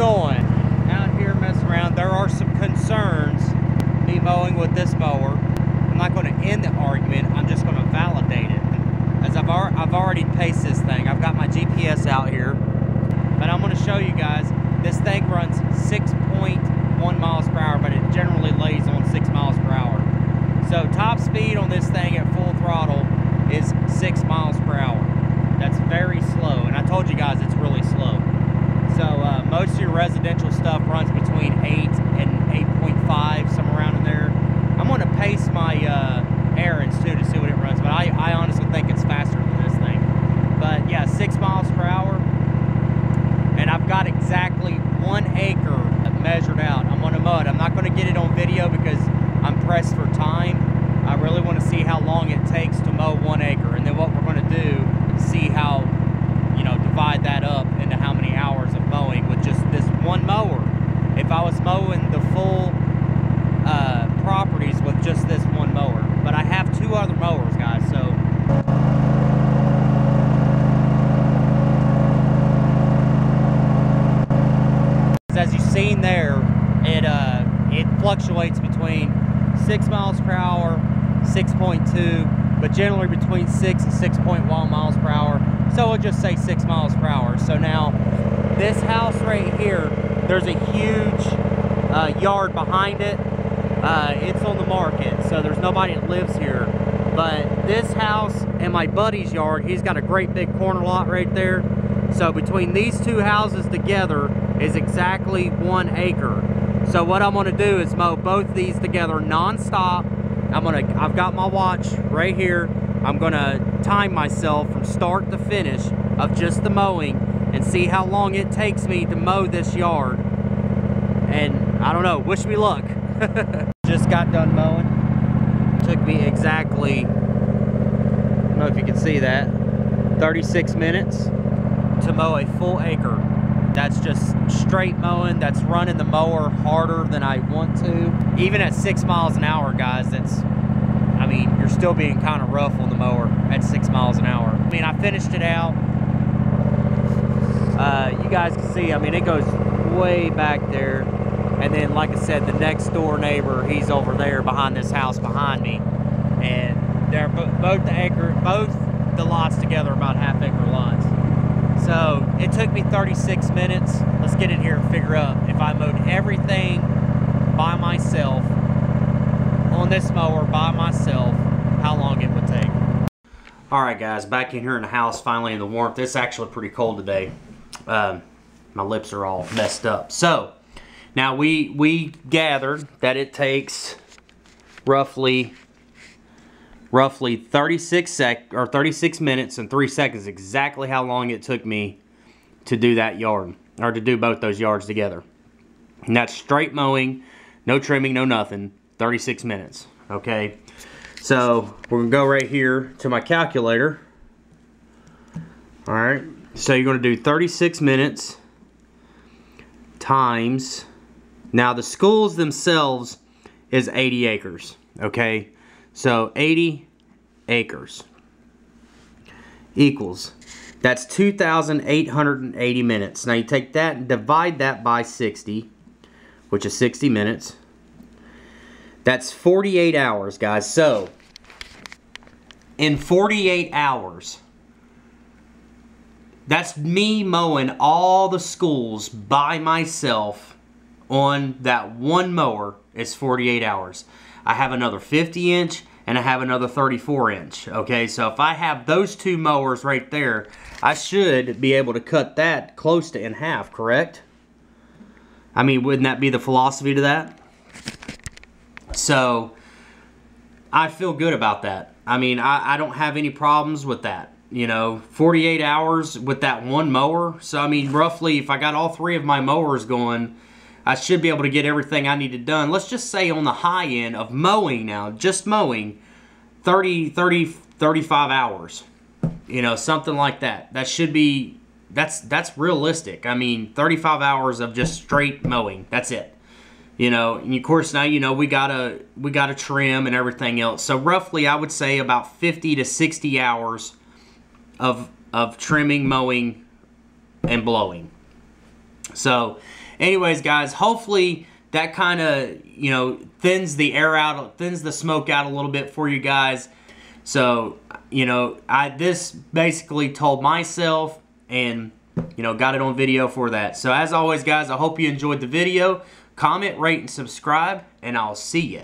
going. Out here messing around. There are some concerns me mowing with this mower. I'm not going to end the argument. I'm just going to validate it. As I've, ar I've already paced this thing. I've got my GPS out here. But I'm going to show you guys. This thing runs 6.1 miles per hour, but it generally lays on 6 miles per hour. So top speed on this thing at full throttle is 6 miles per hour. That's very slow. And I told you guys it's really slow. So uh, most your residential stuff runs between 8 and 8.5, somewhere around in there. I'm going to pace my uh, Ariens too to see what it runs, but I, I honestly think it's faster than this thing. But yeah, 6 miles per hour. And I've got exactly one acre measured out. I'm going to mud. I'm not going to get it on video because I'm pressed for time. I really want to see how long it takes to mow one acre. And then what we're going to do is see how, you know, divide that up into how many hours of mowing with just this one mower. If I was mowing the full uh, properties with just this one mower. But I have two other mowers, guys, so as you've seen there, it uh, it fluctuates between six miles per hour, 6.2, but generally between six and 6.1 miles per hour. So we'll just say six miles per hour. So now, this house right here, there's a huge uh, yard behind it. Uh, it's on the market, so there's nobody that lives here. But this house and my buddy's yard, he's got a great big corner lot right there. So between these two houses together is exactly one acre. So what I'm gonna do is mow both these together non-stop. I'm gonna, I've got my watch right here. I'm gonna time myself from start to finish of just the mowing and see how long it takes me to mow this yard. And I don't know, wish me luck. just got done mowing. Took me exactly, I don't know if you can see that, 36 minutes to mow a full acre. That's just straight mowing. That's running the mower harder than I want to. Even at six miles an hour, guys, that's, I mean, you're still being kind of rough on the mower at six miles an hour. I mean, I finished it out. Uh, you guys can see, I mean, it goes way back there. And then, like I said, the next door neighbor, he's over there behind this house behind me. And they're both the acre, both the lots together about half acre lots. So it took me 36 minutes. Let's get in here and figure out if I mowed everything by myself on this mower by myself, how long it would take. All right, guys, back in here in the house, finally in the warmth. It's actually pretty cold today. Um, my lips are all messed up. So now we we gathered that it takes roughly roughly 36 sec or 36 minutes and 3 seconds exactly how long it took me to do that yard or to do both those yards together. And that's straight mowing, no trimming, no nothing, 36 minutes, okay? So, we're to go right here to my calculator. All right. So, you're to do 36 minutes times now the schools themselves is 80 acres, okay? So 80 acres equals, that's 2,880 minutes. Now you take that and divide that by 60, which is 60 minutes. That's 48 hours, guys. So, in 48 hours, that's me mowing all the schools by myself on that one mower is 48 hours. I have another 50 inch and I have another 34 inch. Okay, so if I have those two mowers right there, I should be able to cut that close to in half, correct? I mean, wouldn't that be the philosophy to that? So, I feel good about that. I mean, I, I don't have any problems with that. You know, 48 hours with that one mower. So, I mean, roughly, if I got all three of my mowers going, I should be able to get everything I needed done. Let's just say on the high end of mowing now, just mowing, 30, 30, 35 hours. You know, something like that. That should be, that's that's realistic. I mean, 35 hours of just straight mowing. That's it. You know, and of course now, you know, we gotta, we gotta trim and everything else. So roughly, I would say about 50 to 60 hours of, of trimming, mowing, and blowing. So, anyways, guys, hopefully that kind of, you know, thins the air out, thins the smoke out a little bit for you guys. So, you know, I this basically told myself and, you know, got it on video for that. So as always, guys, I hope you enjoyed the video. Comment, rate, and subscribe, and I'll see ya.